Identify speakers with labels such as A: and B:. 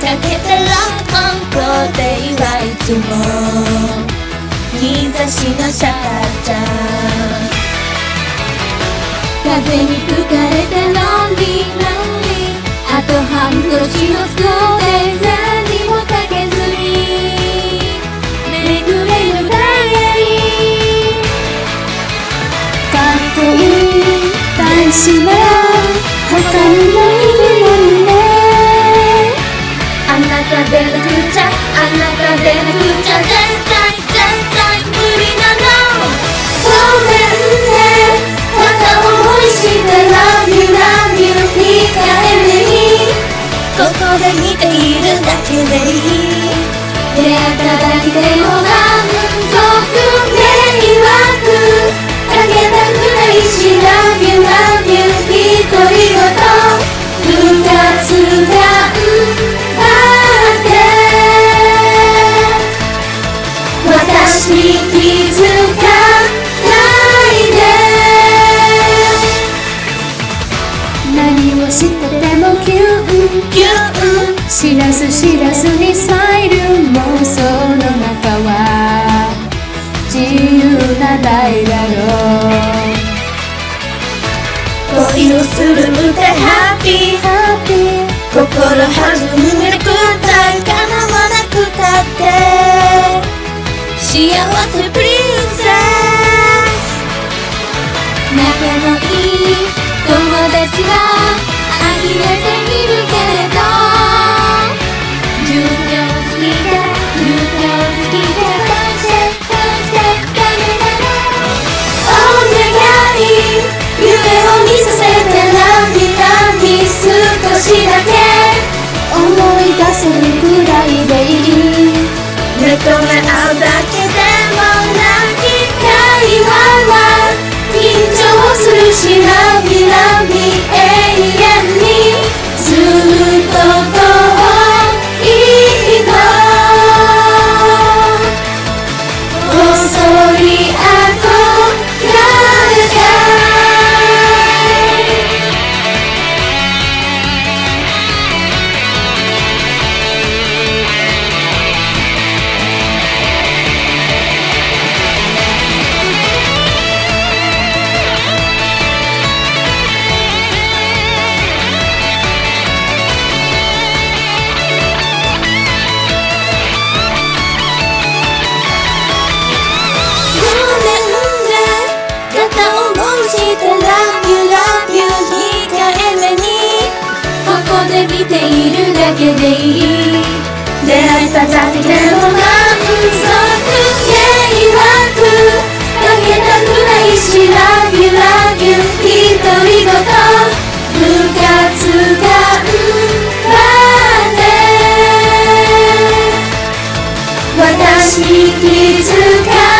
A: 見かけたらここではいつも。日差しのシャッター。風に吹かれてロンリーなで見ているだけでいい出会っただけでも満足迷惑からず知らずに咲いる妄想の中は自由な大だろう。恋をするむてハッピー。ハッピー。心弾むめくたい叶わなくたって。幸せプリンセス。仲のいい。友達が呆れているけれどけでいい出会いただけでも満足迷惑かけたくないし Love you love you 独り言部活がまて私気づか